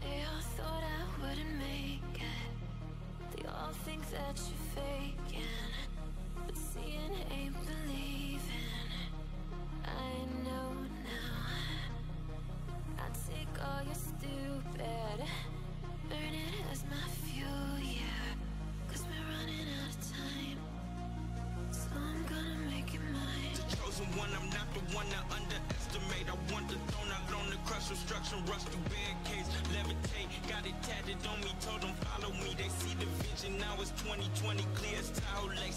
They all thought I wouldn't make it. They all think that you're faking. But seeing ain't believing. I know now. I take all your stupid. Burn it as my fuel, yeah. We we're running out of time. So I'm gonna make it mine. The chosen one, I'm not the one to underestimate. I wonder crush obstruction, rush through barricades, levitate. Got it tatted on me, told them follow me. They see the vision, now it's 2020, clear as Tahoe laces,